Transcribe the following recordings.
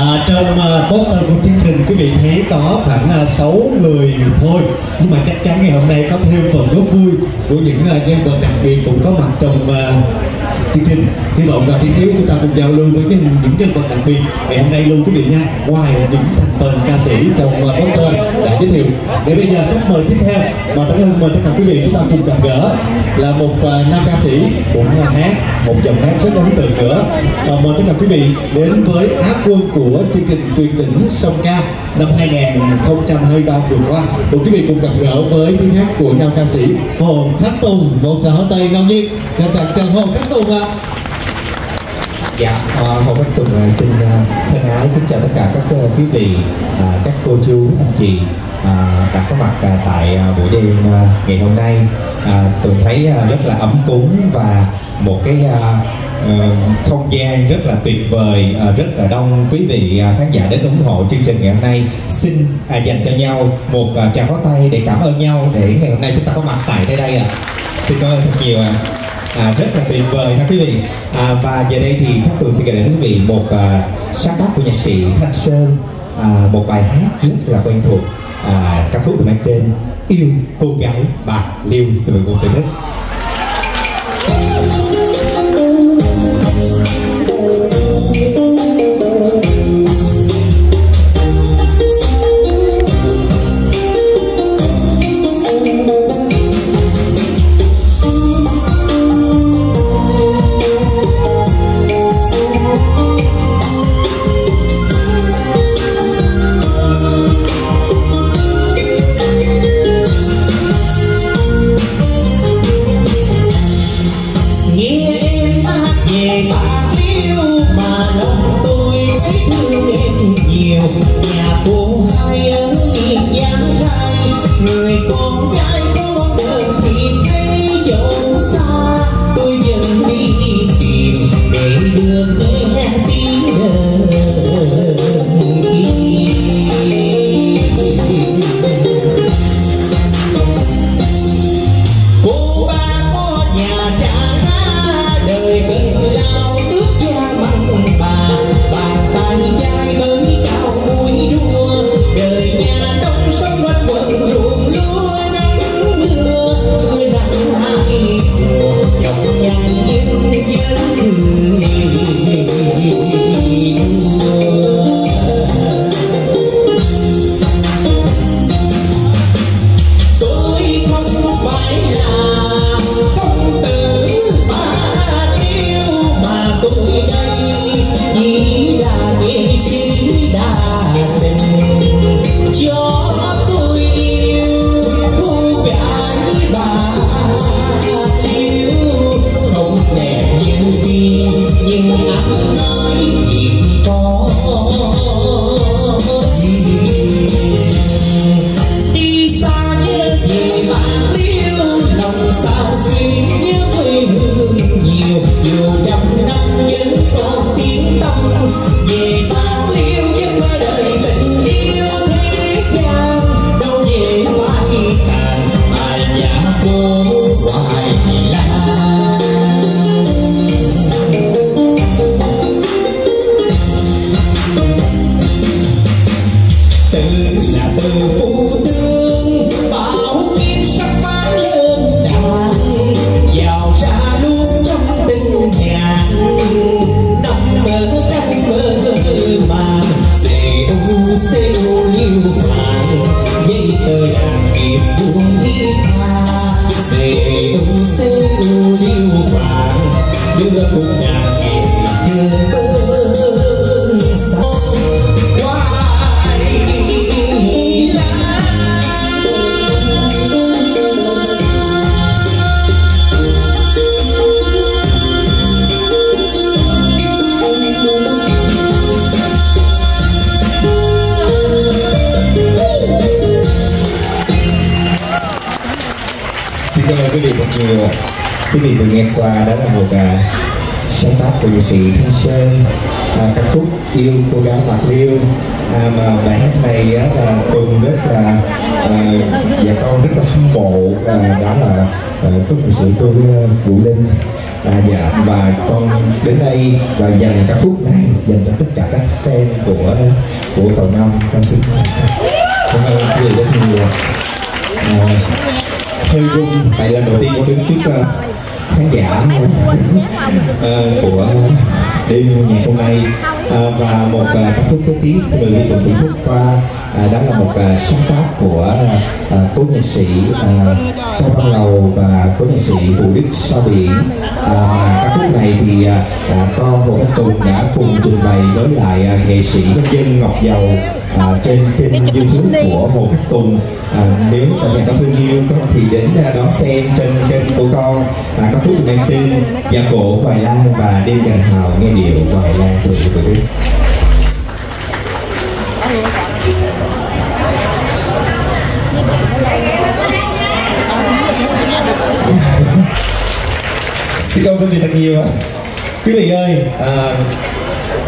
À, trong uh, poster của chương trình quý vị thấy có khoảng à, uh, 6 người thôi. Nhưng mà chắc chắn ngày hôm nay có thêm phần rất vui của những uh, nhân vật đặc biệt cũng có mặt trong uh, chương trình. Hy vọng là tí xíu chúng ta cùng giao lưu với những, những nhân vật đặc biệt. Ngày hôm nay luôn quý vị nha ngoài những thành phần ca sĩ trong uh, poster đã giới thiệu. Để bây giờ khách mời tiếp theo và tất ơn mời tất cả quý vị chúng ta cùng gặp gỡ là một uh, nam ca sĩ cũng uh, hát một dòng hát rất ấn tượng nữa. Và mời tất cả quý vị đến với á quân của chương trình tuyệt đỉnh sông ca năm 2023 vừa qua. Một quý vị cùng gặp gỡ với tiếng hát của nam ca sĩ Hồ khắc Tùng một tràng tay nông nhiên chào thành chào Hồ khắc Tùng ạ. Dạ, uh, Hồ Văn Tùng uh, xin uh, thân ái kính chào tất cả các uh, quý vị, uh, các cô chú, anh chị uh, đã có mặt uh, tại uh, buổi đêm uh, ngày hôm nay. Uh, Tùng thấy uh, rất là ấm cúng và một cái uh, Ờ, không gian rất là tuyệt vời, ờ, rất là đông quý vị à, khán giả đến ủng hộ chương trình ngày hôm nay. Xin à, dành cho nhau một à, tràng pháo tay để cảm ơn nhau để ngày hôm nay chúng ta có mặt tại nơi đây ạ. À. Xin cảm ơn thật nhiều ạ. À à, rất là tuyệt vời ha quý vị à, và giờ đây thì tháp tùng xin gửi đến quý vị một à, sáng tác của nhạc sĩ thanh sơn à, một bài hát rất là quen thuộc à, ca khúc được mang tên yêu cô gái bạc liêu xin mời quý vị một chiều quý vị vừa nghe qua đó là một à, sáng tác của nghệ sĩ Thanh Sơn. À, ca khúc yêu cô gái bạc liêu. À, mà bài hát này á, là cùng rất là à, và con rất là hâm mộ à, đó là à, có nghệ sĩ tôi à, Vũ Linh. À, dạ và con đến đây và dành ca khúc này dành cho tất cả các fan của à, của cầu năm con xin cảm ơn quý vị rất nhiều. À, hơi run tại lần đầu tiên con đứng trước uh, khán giả uh, của đêm ngày hôm nay. Uh, và một uh, ca khúc kế tiếp xin mời quý vị cùng thưởng thức qua đó là một sáng tác của cố nhạc sĩ Tô Văn Lầu và cố nhạc sĩ Vũ Đức Sao Biển à, à, con Hồ Văn Tùng đã cùng trình bày với lại à, nghệ sĩ nhân dân Ngọc Dầu à, trên kênh youtube của Hồ Văn Tùng. À, nếu cả nhà có thương yêu con thì đến à, đón xem trên kênh của con. À, ca khúc mang tên Nhà cổ Hoài Lan và đêm gành hào nghe điệu Hoài Lan sự quý vị. Xin cảm ơn quý vị thật nhiều quý vị ơi à,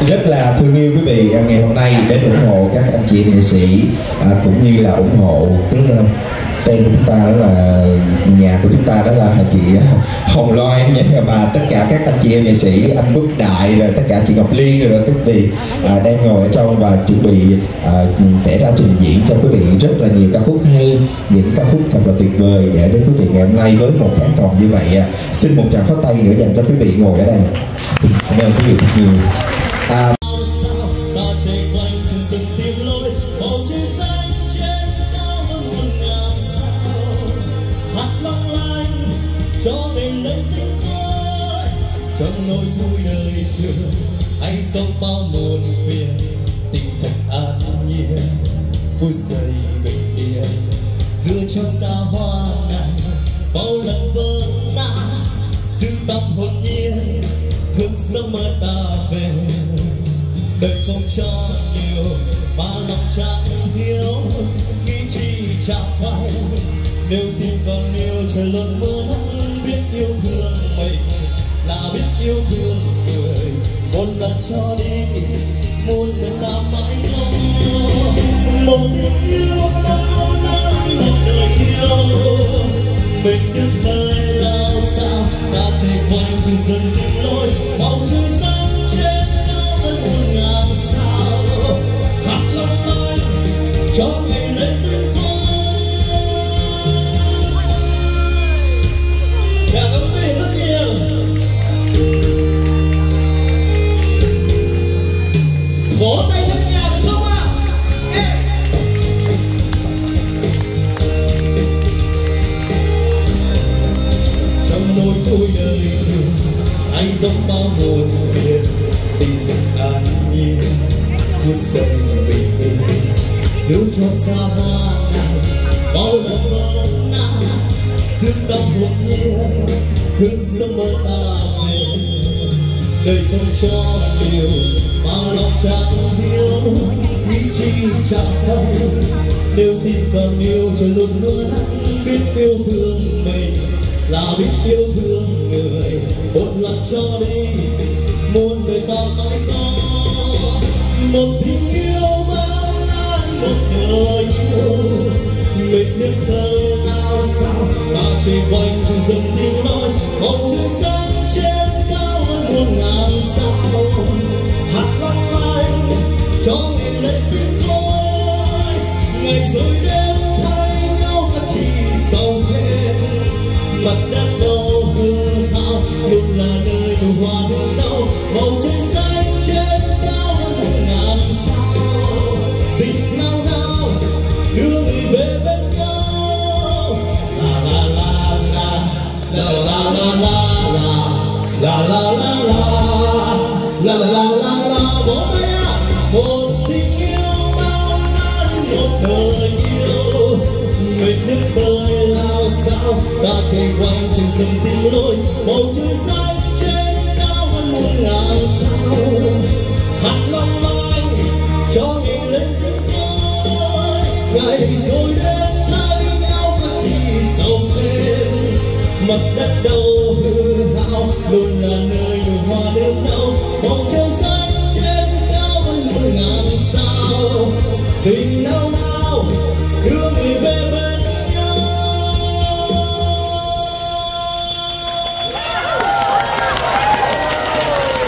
rất là thương yêu quý vị ngày hôm nay đến ủng hộ các anh chị nghệ sĩ à, cũng như là ủng hộ cái tên của chúng ta đó là nhà của chúng ta đó là chị Hồng Loan nha và tất cả các anh chị em nghệ sĩ anh Quốc Đại rồi tất cả chị Ngọc Liên rồi quý vị à, đang ngồi ở trong và chuẩn bị à, sẽ ra trình diễn cho quý vị rất là nhiều ca khúc hay những ca khúc thật là tuyệt vời để đến quý vị ngày hôm nay với một khán phòng như vậy à, xin một tràng pháo tay nữa dành cho quý vị ngồi ở đây. Xin cảm ơn quý vị rất nhiều. À, đời thường anh sống bao muôn phiền, tình thật an nhiên. Vui giây bình yên, giữa chốn xa hoa này. Bao lần vỡ nát, giữ tâm hồn nhiên. Thức giấc mơ ta về. Đời không cho nhiều, mà lòng chẳng hiếu nghĩ chi chẳng phải, nếu tim còn yêu, trời luôn mưa nắng biết yêu thương mình là biết yêu thương người, một lần cho đi, muôn lần ta mãi có một tình yêu bao năm một đời yêu. Mình đứng nơi lao sao ta chạy quanh trên sân tìm an nhiên phút giây bình yên giữ cho xa hoa này bao lần mơ nát giữ đông hồn nhiên Hương sông mơ ta về đời không cho điều mà lòng chẳng hiếu nghĩ chi chẳng hay nếu tim còn yêu cho luôn luôn biết yêu thương mình là biết yêu thương người một lần cho đi muôn đời ta mãi có một tình yêu bao la một đời yêu mình nước thơ lao sao mà chỉ quanh trong rừng quanh tình tìm lối, bầu trời xanh trên cao hơn muôn ngàn sao. Hạt long lanh cho ngày lên tiếng khói ngày rồi đến thay nhau có chỉ sầu thêm mặt đất đâu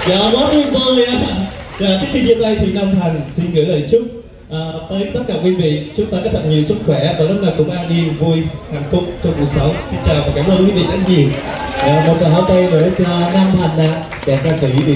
dạ quá tuyệt vời ạ. Dạ trước khi chia tay thì nam thành xin gửi lời chúc à, tới tất cả quý vị. Chúc ta có thật nhiều sức khỏe và lúc nào cũng an yên vui hạnh phúc trong cuộc sống. Xin chào và cảm ơn quý vị rất nhiều. Dạ, một câu hỏi tay nữa cho Nam Thành ạ, đẹp ca sĩ Việt